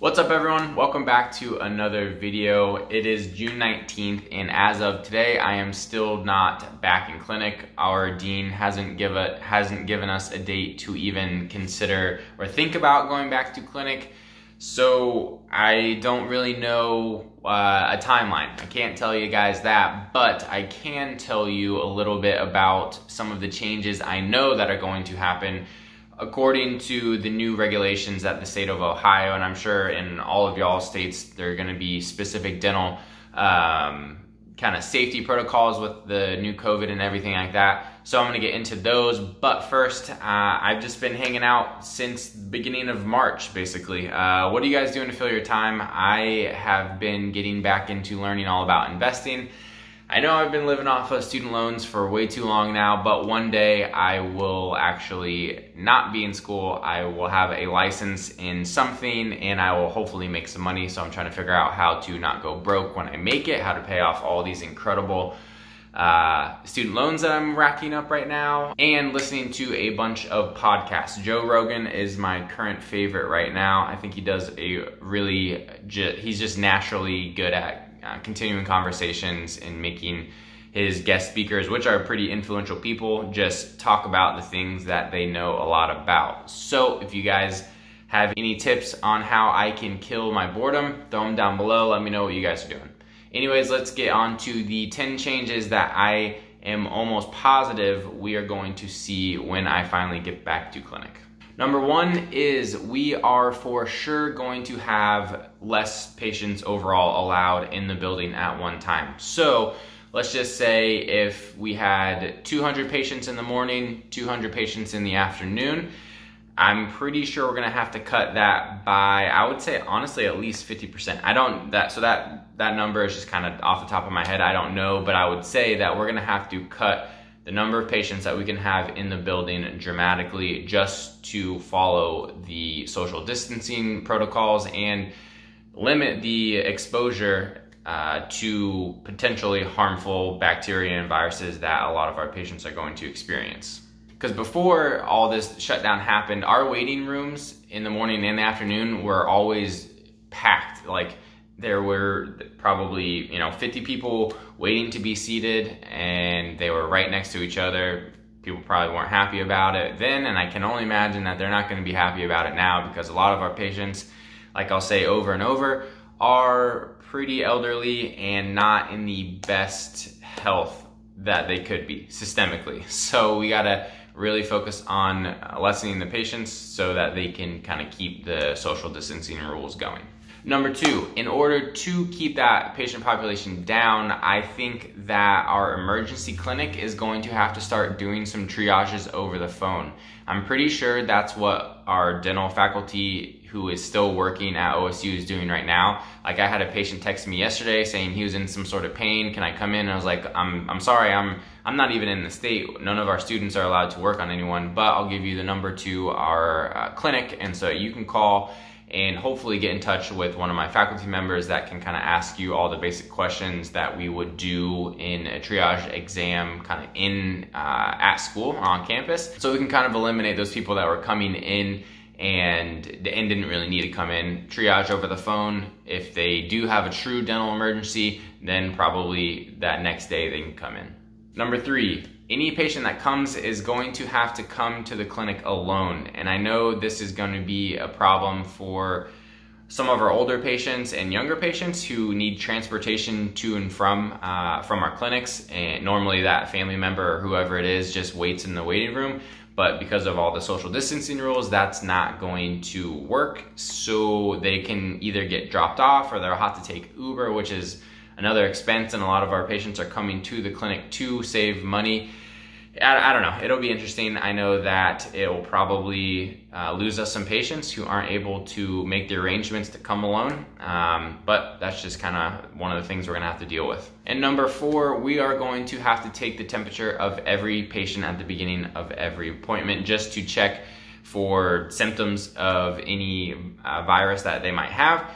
What's up everyone? Welcome back to another video. It is June 19th and as of today I am still not back in clinic. Our dean hasn't give a, hasn't given us a date to even consider or think about going back to clinic. So I don't really know uh, a timeline. I can't tell you guys that, but I can tell you a little bit about some of the changes I know that are going to happen according to the new regulations at the state of Ohio, and I'm sure in all of y'all states, there are going to be specific dental um, kind of safety protocols with the new COVID and everything like that. So I'm going to get into those. But first, uh, I've just been hanging out since the beginning of March, basically. Uh, what are you guys doing to fill your time? I have been getting back into learning all about investing. I know I've been living off of student loans for way too long now, but one day I will actually not be in school. I will have a license in something and I will hopefully make some money. So I'm trying to figure out how to not go broke when I make it, how to pay off all these incredible uh, student loans that I'm racking up right now, and listening to a bunch of podcasts. Joe Rogan is my current favorite right now. I think he does a really, he's just naturally good at uh, continuing conversations and making his guest speakers, which are pretty influential people, just talk about the things that they know a lot about. So if you guys have any tips on how I can kill my boredom, throw them down below. Let me know what you guys are doing. Anyways, let's get on to the 10 changes that I am almost positive we are going to see when I finally get back to clinic. Number one is we are for sure going to have less patients overall allowed in the building at one time. So let's just say if we had 200 patients in the morning, 200 patients in the afternoon, I'm pretty sure we're gonna have to cut that by, I would say honestly at least 50%. I don't, that so that, that number is just kind of off the top of my head, I don't know, but I would say that we're gonna have to cut the number of patients that we can have in the building dramatically just to follow the social distancing protocols and limit the exposure uh, to potentially harmful bacteria and viruses that a lot of our patients are going to experience. Because before all this shutdown happened, our waiting rooms in the morning and the afternoon were always packed. Like there were probably you know 50 people waiting to be seated and they were right next to each other. People probably weren't happy about it then and i can only imagine that they're not going to be happy about it now because a lot of our patients like i'll say over and over are pretty elderly and not in the best health that they could be systemically. So we got to really focus on lessening the patients so that they can kind of keep the social distancing rules going Number two, in order to keep that patient population down, I think that our emergency clinic is going to have to start doing some triages over the phone. I'm pretty sure that's what our dental faculty who is still working at OSU is doing right now. Like I had a patient text me yesterday saying he was in some sort of pain. Can I come in? And I was like, I'm, I'm sorry, I'm, I'm not even in the state. None of our students are allowed to work on anyone, but I'll give you the number to our uh, clinic. And so you can call and hopefully get in touch with one of my faculty members that can kind of ask you all the basic questions that we would do in a triage exam kind of in uh, at school or on campus. So we can kind of eliminate those people that were coming in and, and didn't really need to come in. Triage over the phone. If they do have a true dental emergency, then probably that next day they can come in. Number three, any patient that comes is going to have to come to the clinic alone. And I know this is going to be a problem for some of our older patients and younger patients who need transportation to and from uh, from our clinics. And normally that family member or whoever it is just waits in the waiting room. But because of all the social distancing rules, that's not going to work. So they can either get dropped off or they'll have to take Uber, which is another expense and a lot of our patients are coming to the clinic to save money. I, I don't know. It'll be interesting. I know that it will probably uh, lose us some patients who aren't able to make the arrangements to come alone. Um, but that's just kind of one of the things we're going to have to deal with. And number four, we are going to have to take the temperature of every patient at the beginning of every appointment just to check for symptoms of any uh, virus that they might have.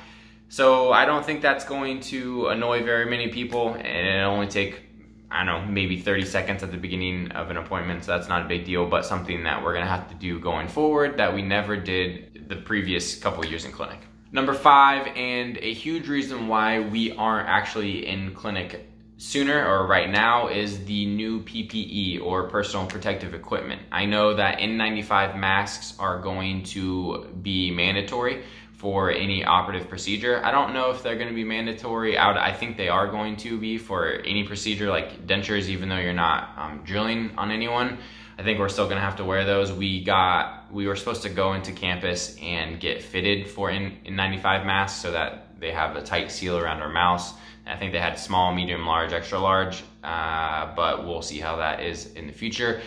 So I don't think that's going to annoy very many people and it'll only take, I don't know, maybe 30 seconds at the beginning of an appointment. So that's not a big deal, but something that we're gonna have to do going forward that we never did the previous couple years in clinic. Number five, and a huge reason why we aren't actually in clinic sooner or right now is the new PPE or personal protective equipment. I know that N95 masks are going to be mandatory for any operative procedure. I don't know if they're going to be mandatory. I, would, I think they are going to be for any procedure like dentures, even though you're not um, drilling on anyone. I think we're still going to have to wear those. We got we were supposed to go into campus and get fitted for N, N95 masks so that they have a tight seal around our mouths. I think they had small, medium, large, extra large, uh, but we'll see how that is in the future.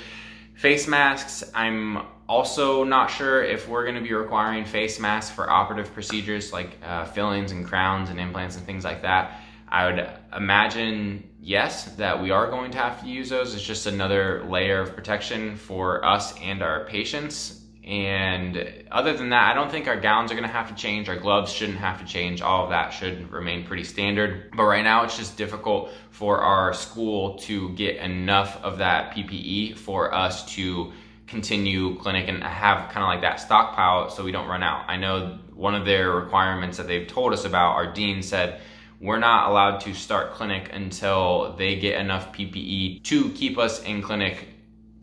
Face masks, I'm also not sure if we're going to be requiring face masks for operative procedures like uh, fillings and crowns and implants and things like that. I would imagine, yes, that we are going to have to use those. It's just another layer of protection for us and our patients. And other than that, I don't think our gowns are gonna have to change. Our gloves shouldn't have to change. All of that should remain pretty standard. But right now, it's just difficult for our school to get enough of that PPE for us to continue clinic and have kind of like that stockpile so we don't run out. I know one of their requirements that they've told us about, our dean said, we're not allowed to start clinic until they get enough PPE to keep us in clinic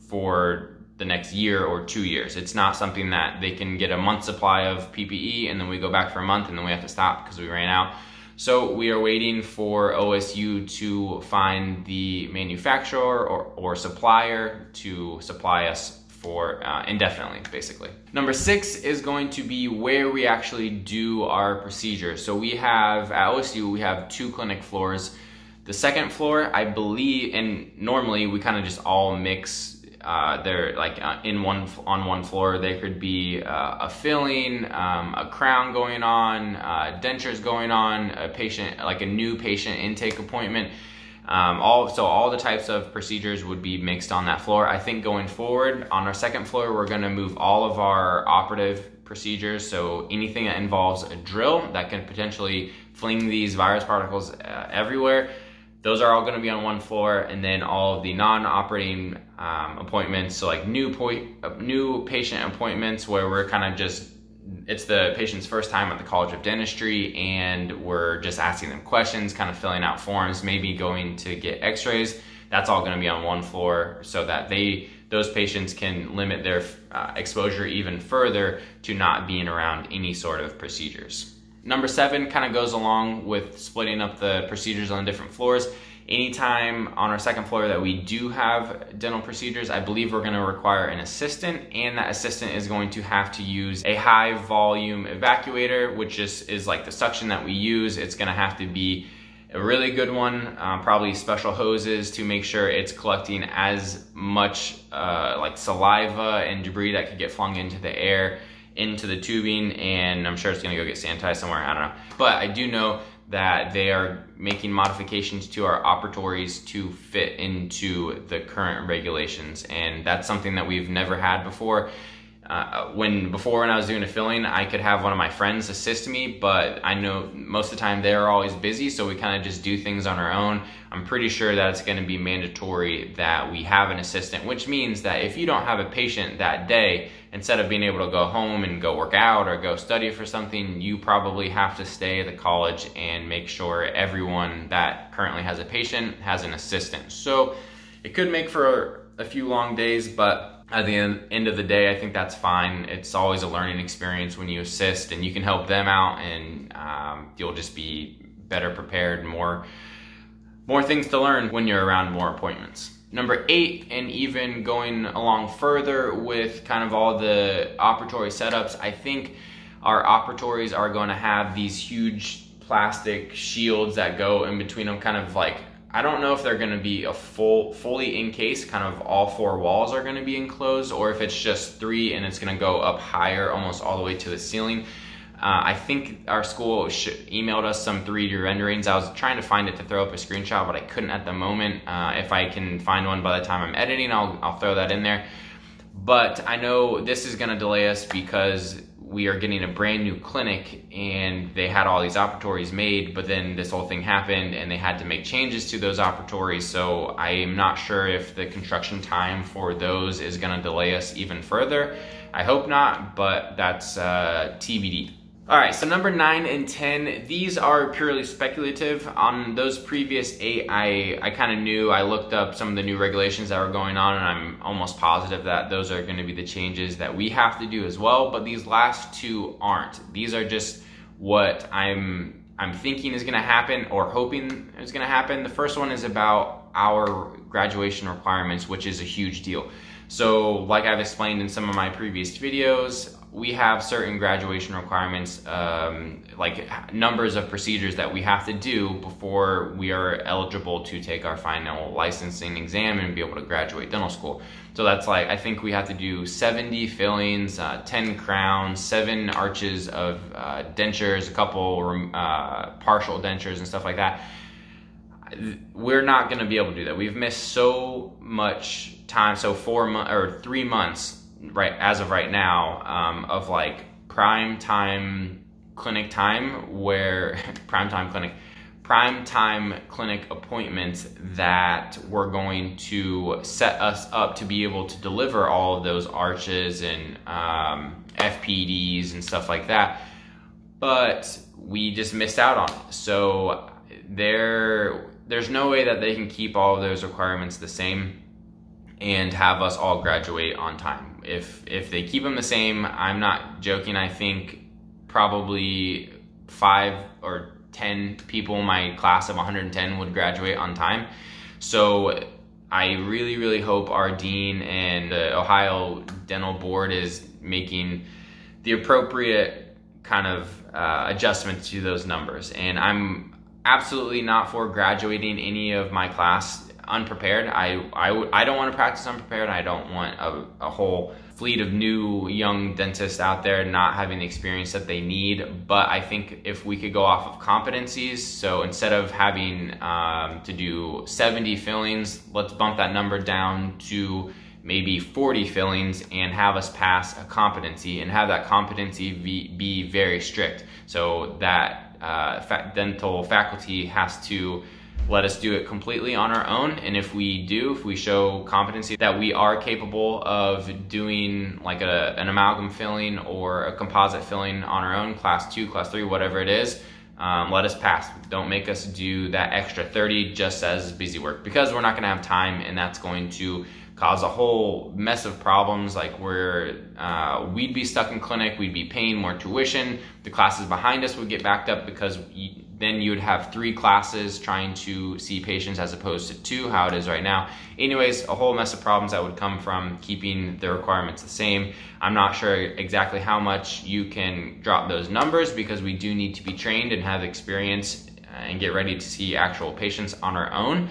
for the next year or two years. It's not something that they can get a month supply of PPE and then we go back for a month and then we have to stop because we ran out. So we are waiting for OSU to find the manufacturer or, or supplier to supply us for uh, indefinitely, basically. Number six is going to be where we actually do our procedure. So we have, at OSU, we have two clinic floors. The second floor, I believe, and normally we kind of just all mix uh, they're like uh, in one on one floor. There could be uh, a filling, um, a crown going on, uh, dentures going on, a patient like a new patient intake appointment. Um, all so all the types of procedures would be mixed on that floor. I think going forward on our second floor, we're going to move all of our operative procedures. So anything that involves a drill that can potentially fling these virus particles uh, everywhere those are all going to be on one floor and then all of the non-operating um, appointments so like new point uh, new patient appointments where we're kind of just it's the patient's first time at the college of dentistry and we're just asking them questions kind of filling out forms maybe going to get x-rays. That's all going to be on one floor so that they those patients can limit their uh, exposure even further to not being around any sort of procedures Number seven kind of goes along with splitting up the procedures on different floors. Anytime on our second floor that we do have dental procedures, I believe we're gonna require an assistant and that assistant is going to have to use a high volume evacuator, which is, is like the suction that we use. It's gonna have to be a really good one, uh, probably special hoses to make sure it's collecting as much uh, like saliva and debris that could get flung into the air into the tubing and I'm sure it's gonna go get sanitized somewhere, I don't know. But I do know that they are making modifications to our operatories to fit into the current regulations and that's something that we've never had before. Uh, when before when I was doing a filling, I could have one of my friends assist me, but I know most of the time they're always busy, so we kind of just do things on our own. I'm pretty sure that it's going to be mandatory that we have an assistant, which means that if you don't have a patient that day, instead of being able to go home and go work out or go study for something, you probably have to stay at the college and make sure everyone that currently has a patient has an assistant. So it could make for a few long days, but at the end end of the day, I think that's fine. It's always a learning experience when you assist and you can help them out and um, you'll just be better prepared, more, more things to learn when you're around more appointments. Number eight, and even going along further with kind of all the operatory setups, I think our operatories are going to have these huge plastic shields that go in between them, kind of like I don't know if they're going to be a full, fully encased, kind of all four walls are going to be enclosed, or if it's just three and it's going to go up higher, almost all the way to the ceiling. Uh, I think our school emailed us some 3D renderings. I was trying to find it to throw up a screenshot, but I couldn't at the moment. Uh, if I can find one by the time I'm editing, I'll, I'll throw that in there. But I know this is going to delay us because we are getting a brand new clinic and they had all these operatories made, but then this whole thing happened and they had to make changes to those operatories. So I am not sure if the construction time for those is gonna delay us even further. I hope not, but that's uh, TBD. All right, so number nine and 10, these are purely speculative. On those previous eight, I, I kind of knew, I looked up some of the new regulations that were going on, and I'm almost positive that those are gonna be the changes that we have to do as well, but these last two aren't. These are just what I'm, I'm thinking is gonna happen or hoping is gonna happen. The first one is about our graduation requirements, which is a huge deal. So like I've explained in some of my previous videos, we have certain graduation requirements, um, like numbers of procedures that we have to do before we are eligible to take our final licensing exam and be able to graduate dental school. So that's like, I think we have to do 70 fillings, uh, 10 crowns, seven arches of uh, dentures, a couple uh, partial dentures and stuff like that. We're not gonna be able to do that. We've missed so much time, so four months or three months right as of right now um, of like prime time clinic time where prime time clinic prime time clinic appointments that we're going to set us up to be able to deliver all of those arches and um, FPDs and stuff like that. But we just missed out on it. So there, there's no way that they can keep all of those requirements the same and have us all graduate on time if if they keep them the same, I'm not joking. I think probably five or ten people in my class of 110 would graduate on time. So I really, really hope our dean and the Ohio Dental Board is making the appropriate kind of uh, adjustments to those numbers. And I'm absolutely not for graduating any of my class unprepared. I, I, I don't want to practice unprepared. I don't want a, a whole fleet of new young dentists out there not having the experience that they need. But I think if we could go off of competencies, so instead of having um, to do 70 fillings, let's bump that number down to maybe 40 fillings and have us pass a competency and have that competency be, be very strict. So that uh, dental faculty has to let us do it completely on our own. And if we do, if we show competency that we are capable of doing like a, an amalgam filling or a composite filling on our own, class two, class three, whatever it is, um, let us pass. Don't make us do that extra 30 just as busy work because we're not gonna have time and that's going to cause a whole mess of problems like where uh, we'd be stuck in clinic, we'd be paying more tuition, the classes behind us would get backed up because then you would have three classes trying to see patients as opposed to two, how it is right now. Anyways, a whole mess of problems that would come from keeping the requirements the same. I'm not sure exactly how much you can drop those numbers because we do need to be trained and have experience uh, and get ready to see actual patients on our own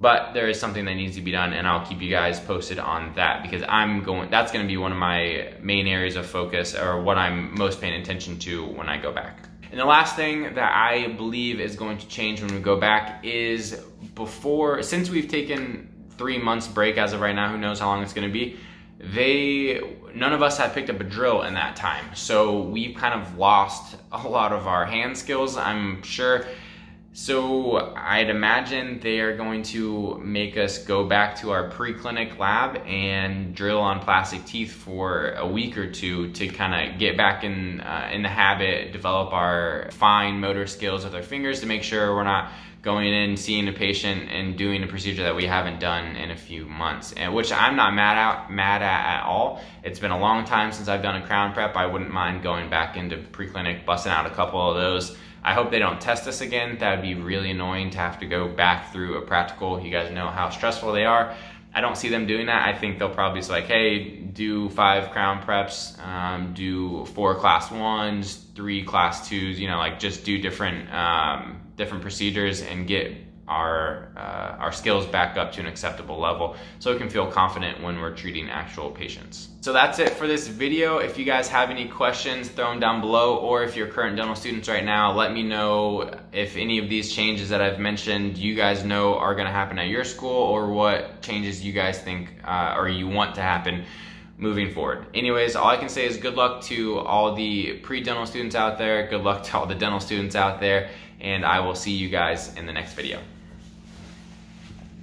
but there is something that needs to be done and I'll keep you guys posted on that because I'm going that's going to be one of my main areas of focus or what I'm most paying attention to when I go back. And the last thing that I believe is going to change when we go back is before, since we've taken three months break as of right now, who knows how long it's gonna be, they, none of us had picked up a drill in that time. So we've kind of lost a lot of our hand skills. I'm sure so I'd imagine they are going to make us go back to our pre-clinic lab and drill on plastic teeth for a week or two to kind of get back in uh, in the habit, develop our fine motor skills with our fingers to make sure we're not going in, seeing a patient and doing a procedure that we haven't done in a few months, and which I'm not mad at, mad at at all. It's been a long time since I've done a crown prep. I wouldn't mind going back into pre-clinic, busting out a couple of those I hope they don't test us again. That would be really annoying to have to go back through a practical. You guys know how stressful they are. I don't see them doing that. I think they'll probably be like, hey, do five crown preps, um, do four class ones, three class twos, you know, like just do different, um, different procedures and get our uh, our skills back up to an acceptable level so we can feel confident when we're treating actual patients. So that's it for this video. If you guys have any questions, throw them down below or if you're current dental students right now, let me know if any of these changes that I've mentioned you guys know are gonna happen at your school or what changes you guys think uh, or you want to happen moving forward. Anyways, all I can say is good luck to all the pre-dental students out there, good luck to all the dental students out there, and I will see you guys in the next video.